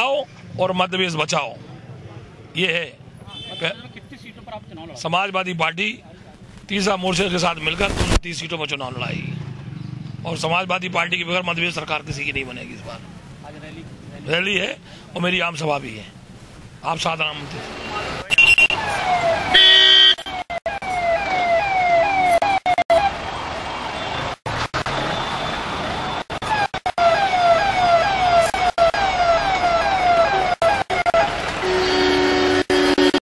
दिखाओ और मतभेद बचाओ। ये है। समाजवादी पार्टी तीसरा मोर्चे के साथ मिलकर दो तीस सीटों पर चुनाव लड़ाएगी और समाजवादी पार्टी के बगैर मतभेद सरकार किसी की नहीं बनेगी इस बार। रैली है और मेरी आम सभा भी है। आप साधारण आमंत्रित